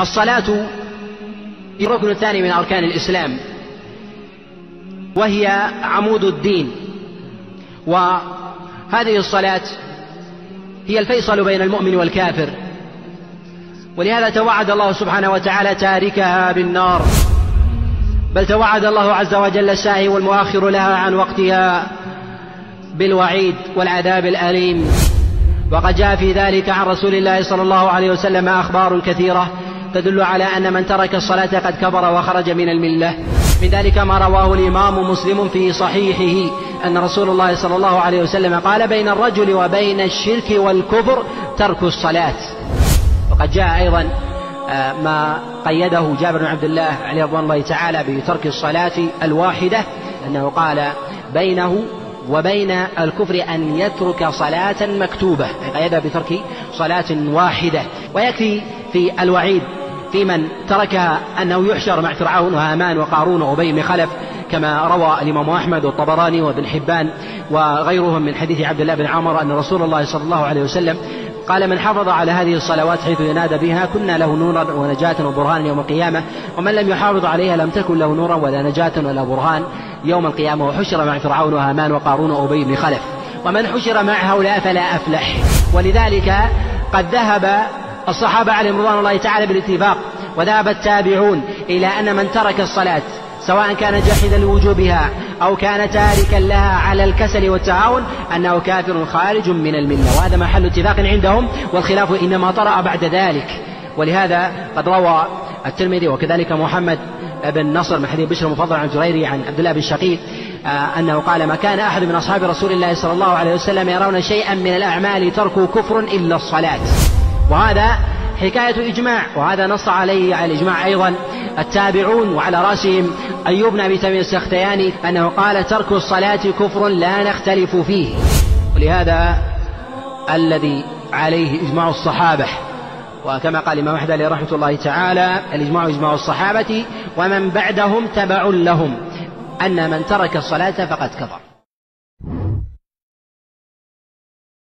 الصلاة الركن الثاني من أركان الإسلام وهي عمود الدين. وهذه الصلاة هي الفيصل بين المؤمن والكافر. ولهذا توعد الله سبحانه وتعالى تاركها بالنار. بل توعد الله عز وجل الساهي والمؤخر لها عن وقتها بالوعيد والعذاب الأليم. وقد جاء في ذلك عن رسول الله صلى الله عليه وسلم أخبار كثيرة تدل على أن من ترك الصلاة قد كبر وخرج من الملة. من ذلك ما رواه الإمام مسلم في صحيحه أن رسول الله صلى الله عليه وسلم قال بين الرجل وبين الشرك والكفر ترك الصلاة. وقد جاء أيضا آه، ما قيده جابر بن عبد الله عليه رضوان الله تعالى بترك الصلاة الواحدة أنه قال بينه وبين الكفر أن يترك صلاة مكتوبة قيدها بترك صلاة واحدة. ويكفي في الوعيد في من تركها أنه يحشر مع فرعون وهامان وقارون وأبي بن خلف كما روى الإمام أحمد والطبراني وابن حبان وغيرهم من حديث عبد الله بن عمر أن رسول الله صلى الله عليه وسلم قال من حافظ على هذه الصلوات حيث ينادى بها كنا له نورا ونجاة وبرهانا يوم القيامة ومن لم يحافظ عليها لم تكن له نورا ولا نجاة ولا برهان يوم القيامة وحشر مع فرعون وهامان وقارون وأبي بن خلف ومن حشر مع هؤلاء فلا أفلح ولذلك قد ذهب الصحابة عليهم رضوان الله تعالى بالاتفاق وذهب التابعون إلى أن من ترك الصلاة سواء كان جاحدا لوجوبها أو كان تاركا لها على الكسل والتعاون أنه كافر خارج من الملة وهذا محل اتفاق عندهم والخلاف إنما طرأ بعد ذلك. ولهذا قد روى الترمذي وكذلك محمد بن نصر من حديث بشر المفضل عن جريري عن عبد الله بن شقيق آه، أنه قال ما كان أحد من أصحاب رسول الله صلى الله عليه وسلم يرون شيئا من الأعمال تركوا كفر إلا الصلاة. وهذا حكاية إجماع وهذا نص عليه على الإجماع أيضا. التابعون وعلى رأسهم أيوب بن أبي تميم السختياني أنه قال ترك الصلاة كفر لا نختلف فيه. ولهذا الذي عليه إجماع الصحابة وكما قال الإمام أحمد عليه رحمة الله تعالى الإجماع إجماع الصحابة ومن بعدهم تبع لهم. أن من ترك الصلاة فقد كفر.